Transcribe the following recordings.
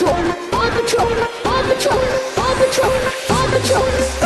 Paw Patrol, Paw Patrol, Paw Patrol, Paw Patrol, Paw Patrol.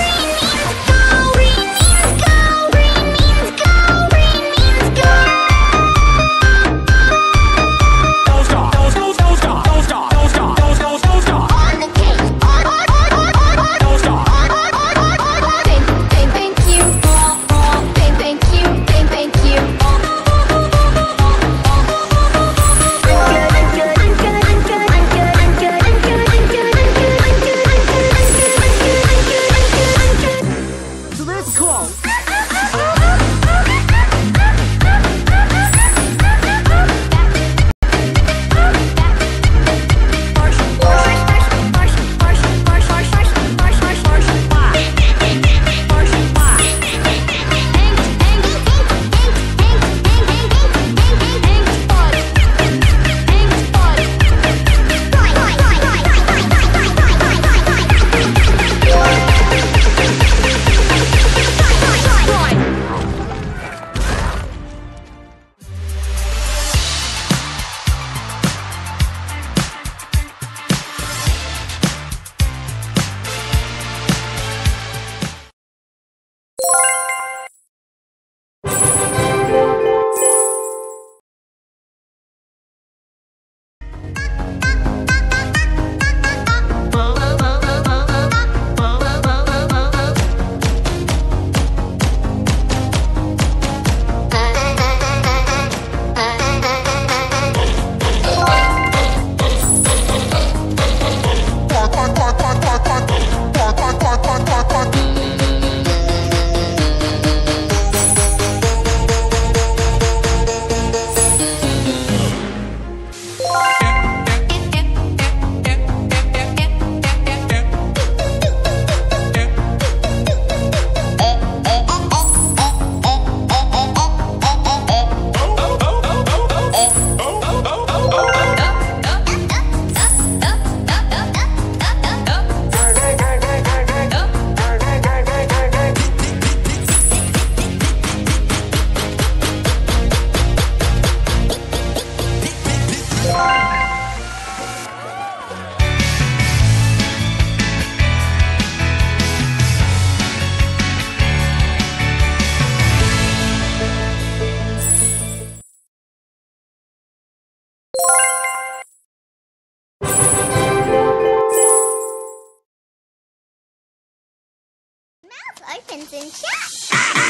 chickens in chat.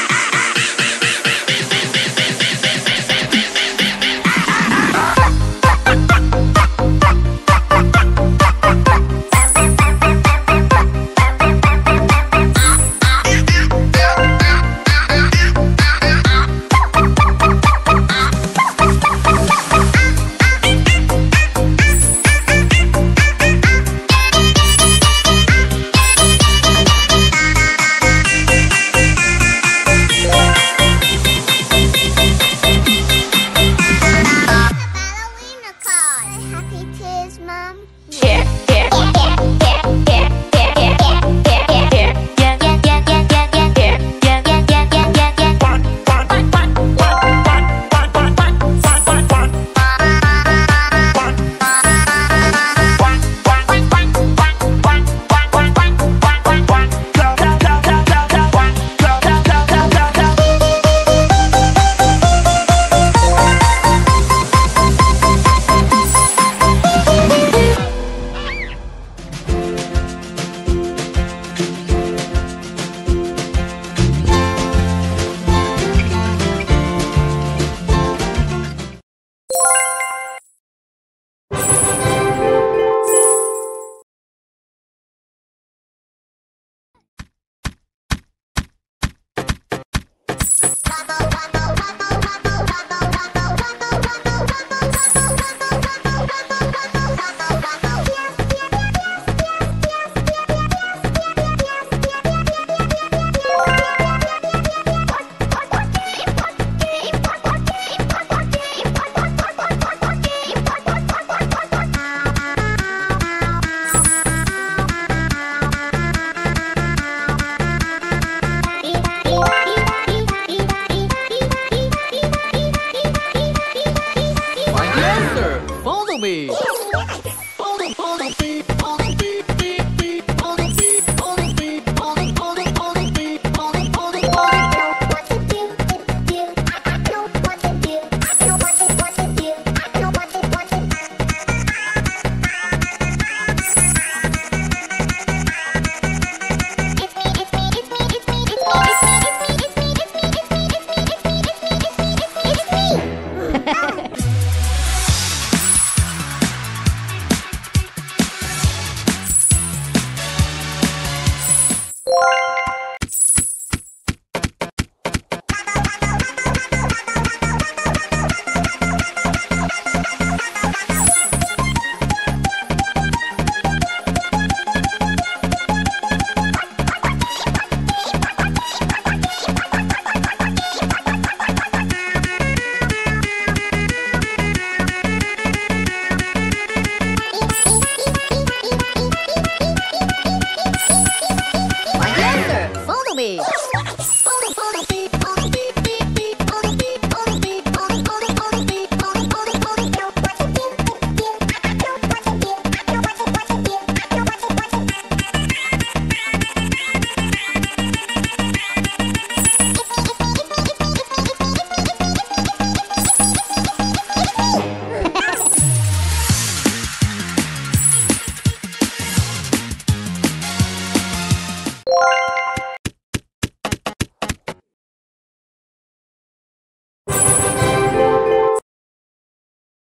Groovy.